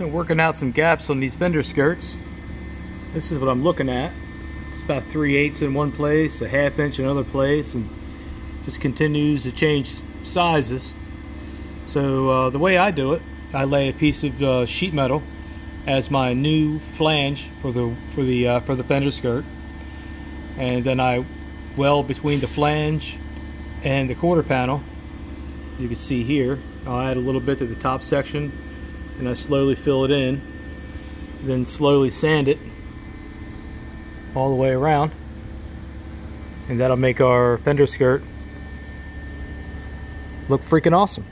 So working out some gaps on these fender skirts. This is what I'm looking at. It's about 3 eighths in one place, a half inch in another place, and just continues to change sizes. So uh, the way I do it, I lay a piece of uh, sheet metal as my new flange for the for the uh, for the fender skirt, and then I weld between the flange and the quarter panel. You can see here, I'll add a little bit to the top section, and I slowly fill it in, then slowly sand it all the way around, and that'll make our fender skirt look freaking awesome.